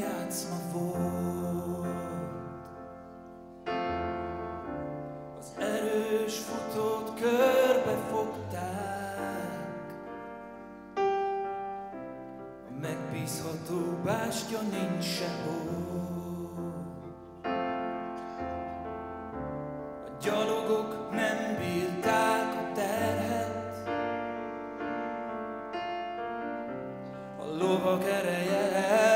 játszma volt. Az erős futót körbe fogták, a megbízható bástya nincs sehol. A gyalogok nem bírták a terhet, a lovak ereje elfogyott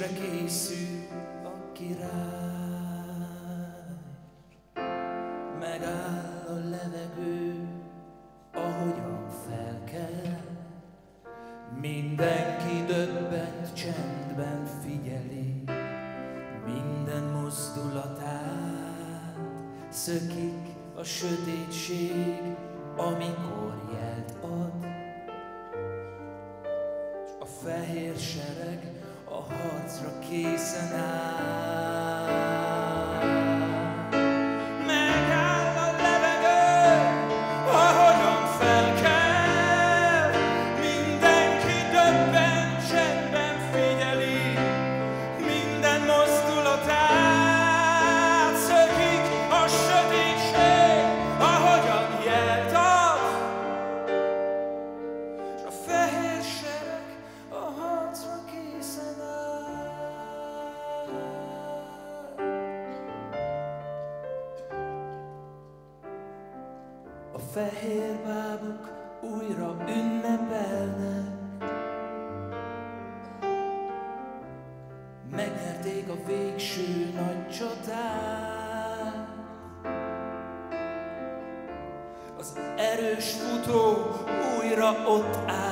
lépésre készül a király. Megáll a levegő, ahogyan felkel, Mindenki döbbent csendben figyeli, minden mozdulatát szökik a sötétség, amikor jelt ad. A fehér sereg a harcra készen áll. Fehér bábuk újra ünnepelnek, Megnyerték a végső nagy csatát. Az erős futó újra ott áll.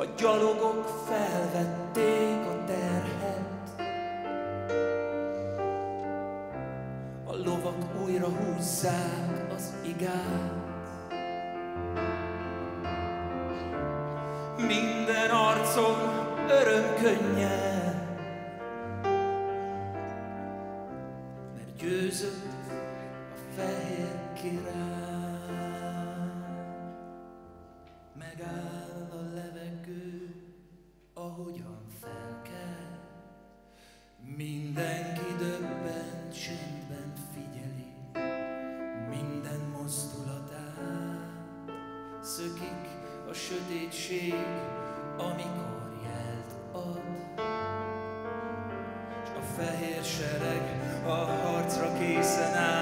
A gyalogok felvették a terhet, a lovak újra húzzák az igát. Minden arcon öröm könnyed, mert győzött a fehér király. sötétség, amikor jelt ad. És a fehér sereg a harcra készen áll,